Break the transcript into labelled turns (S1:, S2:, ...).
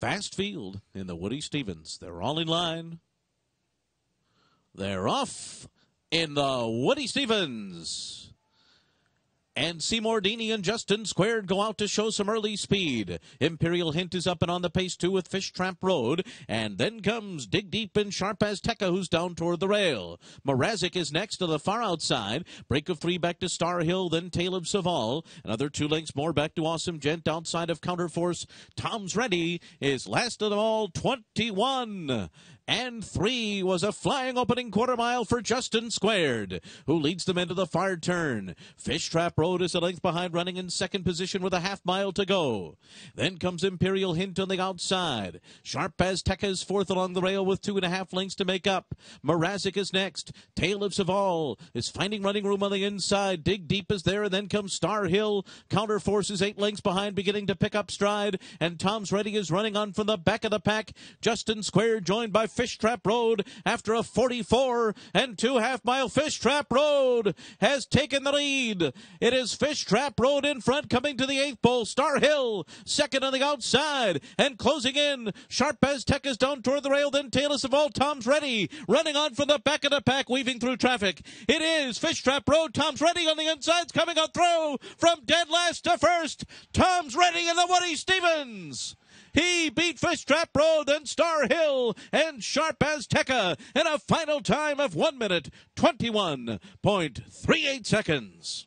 S1: Fast field in the Woody Stephens. They're all in line. They're off in the Woody Stephens. And Seymourdini and Justin Squared go out to show some early speed. Imperial Hint is up and on the pace too with Fish Trap Road. And then comes Dig Deep and Sharp Azteca who's down toward the rail. Mrazek is next to the far outside. Break of three back to Star Hill, then Tale of Saval. Another two lengths more back to Awesome Gent outside of Counterforce. Tom's Ready is last of them all, 21 and three was a flying opening quarter mile for Justin Squared, who leads them into the far turn. Fish Trap Road is a length behind, running in second position with a half mile to go. Then comes Imperial Hint on the outside. Sharp Azteca is fourth along the rail with two and a half lengths to make up. Mrazek is next. Tale of Saval is finding running room on the inside. Dig Deep is there, and then comes Star Hill. Counterforce is eight lengths behind, beginning to pick up stride, and Tom's Ready is running on from the back of the pack. Justin Squared joined by Fish Trap Road after a 44 and two half mile. Fish Trap Road has taken the lead. It is Fish Trap Road in front coming to the eighth pole. Star Hill second on the outside and closing in. Sharp Azteca is down toward the rail. Then Taylor All Tom's ready. Running on from the back of the pack, weaving through traffic. It is Fish Trap Road. Tom's ready on the insides coming on through from dead last to first. Tom's ready in the Woody Stephens. He beat Fish Trap Road, and Star Hill, and Sharp Azteca in a final time of 1 minute 21.38 seconds.